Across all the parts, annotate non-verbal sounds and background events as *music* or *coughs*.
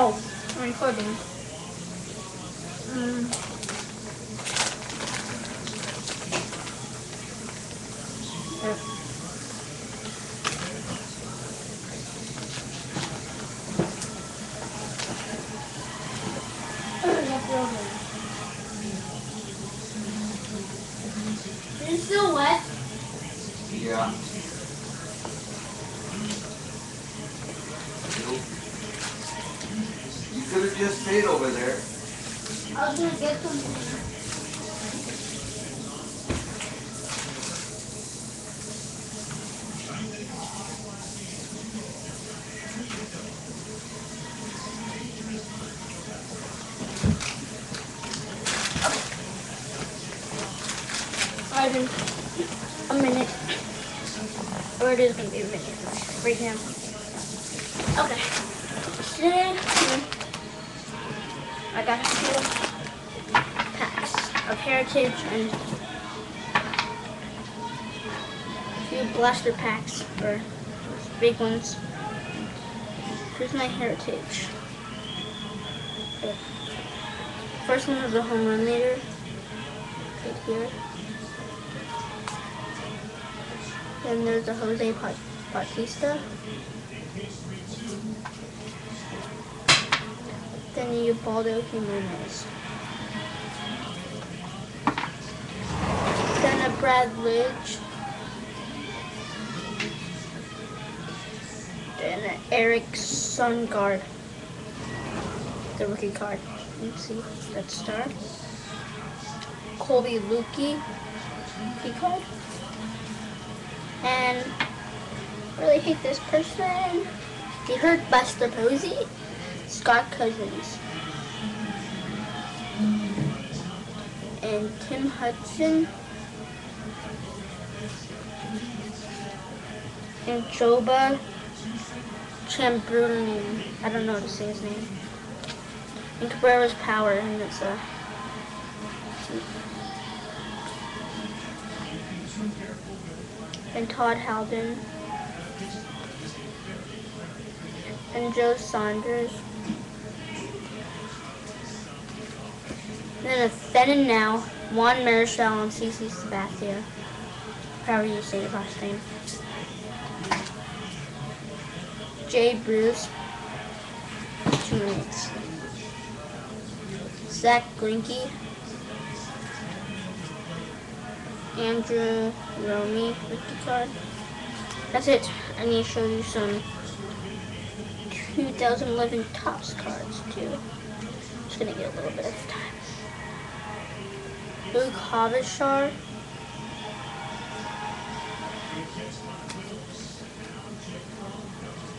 Oh, I'm recording. Mm. Is it still wet? Yeah. Could have just stayed over there. I was gonna get something. I do a minute. Or it is gonna be a minute right now. Okay. Today, I got few packs of heritage and a few blaster packs for big ones. Here's my heritage. First one is a home run leader. Right here. Then there's a Jose Bautista. Then Ubaldo Jimenez. Then a Brad Lidge. Then an Eric Sogard. The rookie card. Let's see. Let's start. Colby Lukey. Rookie card. And really hate this person. He hurt Buster Posey. Scott Cousins. And Tim Hudson. And Joba Chamberlain. I don't know how to say his name. And Cabrera's Power, and it's a. And Todd Helton. And Joe Saunders. Then a then and now, Juan Marichal and CC Sabathia. However you say his last name. Jay Bruce. Two minutes. Zack Greinke. Andrew Romy rookie card. That's it. I need to show you some 2011 Topps cards too. Just gonna get a little bit of time. Luke Hochevar.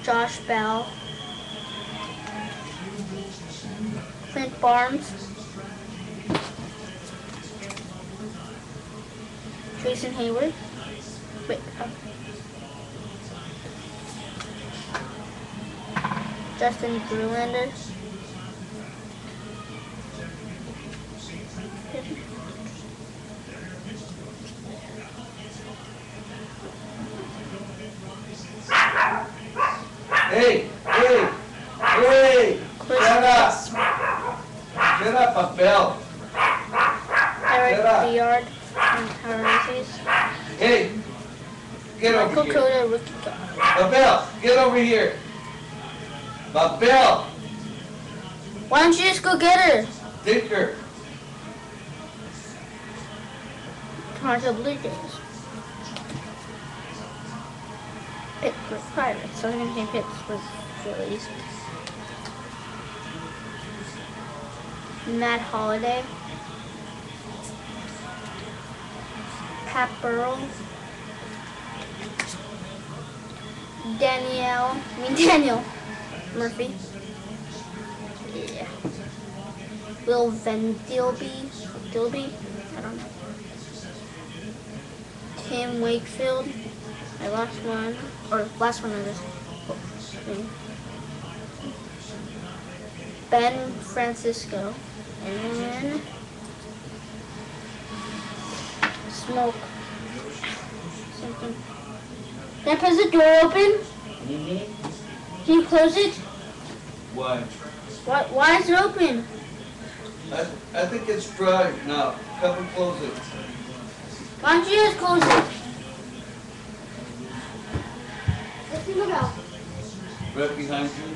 Josh Bell. Clint Barmes. Jason Heyward. Wait. Justin Verlander. Hey, hey, hey! Chris Shut up! Davis. Shut up, Abel! Eric Shut up. Biard from Paralysis. Hey! Get over here. Card. Abel, get over here! Abel, Why don't you just go get her? take her. Toronto Blue Jays. Pittsburgh Pirates. So I'm gonna say Pittsburgh Phillies. Matt Holliday. Pat Burrow. Danielle. I mean *laughs* Daniel Murphy. Yeah. Will Van Dilby. Dilby? I don't know. Tim Wakefield. My last one, or last one of this. Ben Francisco. And smoke. Something. Can I press the door open? Mm-hmm. Can you close it? Why? Why, why is it open? I, I think it's dry now. Come and close it. Why don't you just close it? Let's see what else. Right behind you.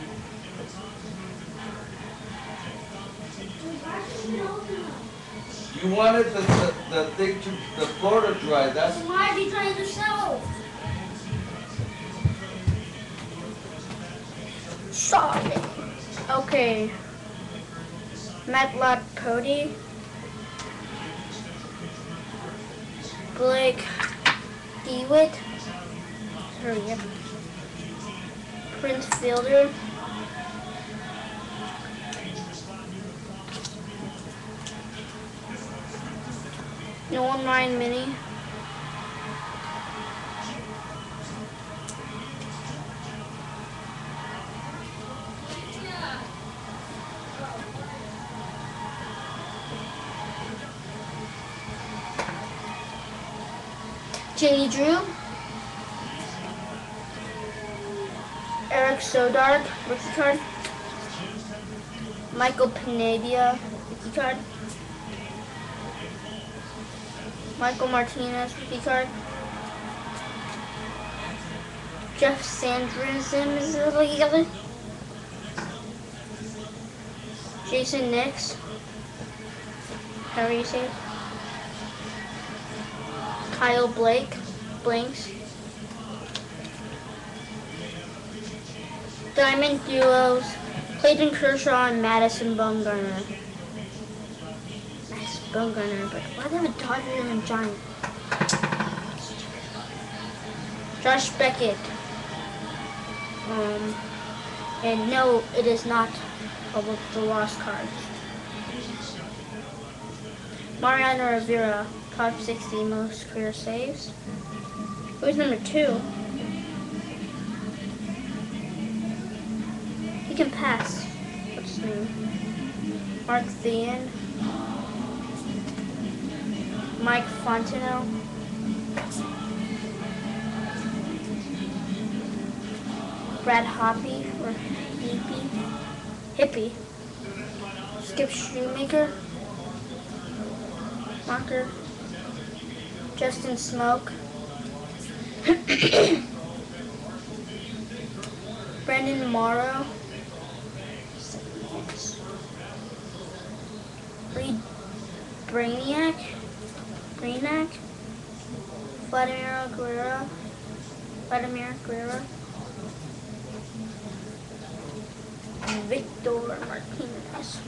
You wanted the, the, the thing to, the floor to dry, that's, Why are you trying to sell? Sorry. Okay. Matt Cody. Blake Dewitt. Hurry up. Prince Fielder. Nolan Ryan Mini. Jimmy Drew. Eric Sogard, rookie card. Michael Pineda, rookie card. Michael Martinez, rookie card. Jeff Sandrinson is the. Jason Nix. How do you say it? Kyle Blake, Blanks. Diamond Duos, Clayton Kershaw and Madison Bumgarner. Nice Bumgarner, but why do they have a Dodger and a Giant? Josh Beckett. Um, and no, it is not of the lost card. Mariano Rivera, top 60 most career saves. Who's number two? He can pass. What's his name? Mark Thean. Mike Fontenot. Brad Hoppy or Hippie. Hippie. Skip Schumaker. Marker. Justin Smoak. *coughs* Brandon Morrow. Reed Brainiac. Brainiac. Vladimir Guerrero. Vladimir Guerrero. Victor Martinez.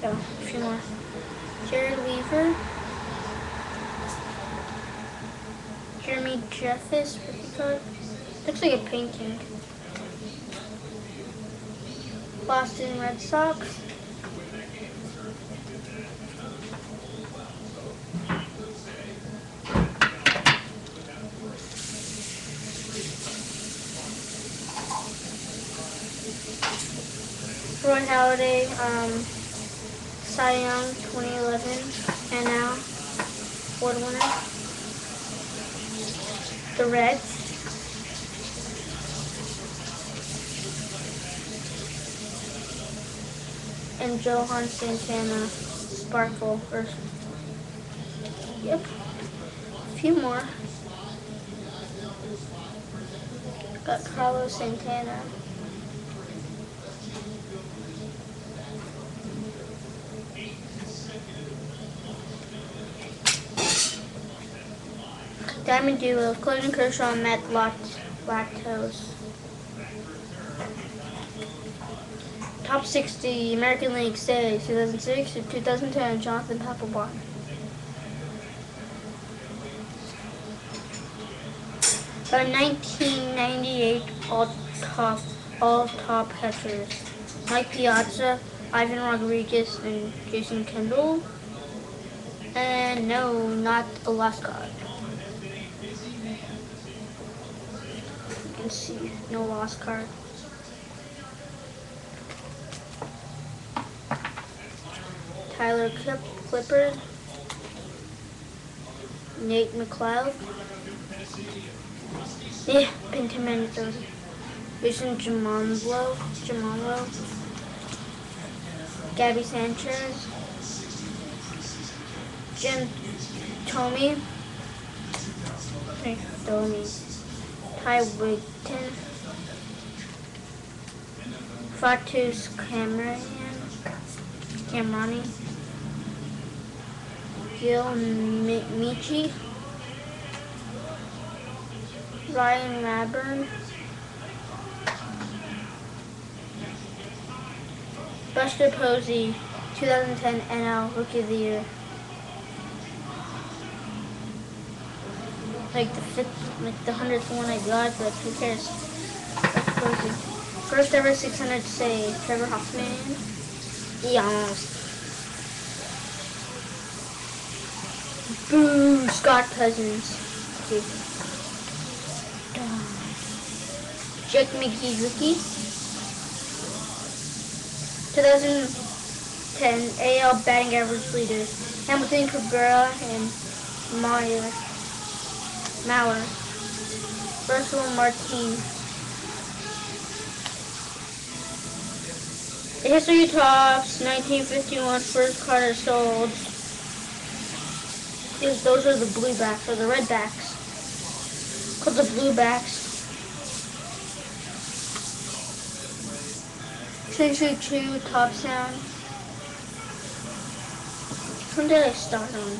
Go, a few more. Jered Weaver. Jeremy Jeffress. Looks like a painting. Boston Red Sox. Roy Halladay, um, Cy Young 2011, and now award winner. The Reds. And Johan Santana, Sparkle, first. yep, a few more. Got Carlos Santana. Diamond Duo Clayton Kershaw and Matt Lot- Lactose. Top 60 American League Saves 2006 to 2010 Jonathan Papelbon. The 1998 all top all top catchers Mike Piazza, Ivan Rodriguez, and Jason Kendall. And no, not card. You can see no lost card. Tyler Clip, Clippard, Nate McLouth. Yeah, Pinto Minnesota. Jason Jamonlo. Jamonlo. Gaby Sanchez. Jim Thome. Thome. Ty Wigginton. Fatus Cameron. Camerani. Gil Mi- Michi. Ryan Raburn. Buster Posey, 2010 NL Rookie of the Year. Like the fifth, like the hundredth one I got, but who cares? Buster Posey. First ever 600 save, Trevor Hoffman. He Boo, Scott Cousins. Okay. Jake rookie. 2010 AL batting average leaders. Hamilton Cabrera and Meyer. Mauer. Russell Martin. The History Topps 1951 first card sold. Those are the blue backs or the red backs. Called the blue backs. Century 2 Top Sound. When did I start on?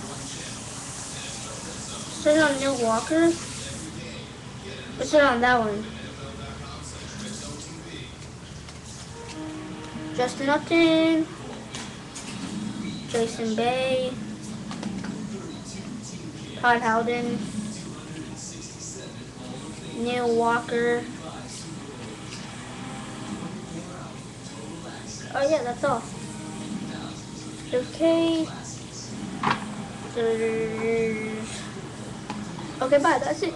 Started on Neil Walker. What's it on that one? Justin Upton. Jason Bay. Todd Helton. Neil Walker. Oh yeah, that's all. Okay. Okay, bye. That's it.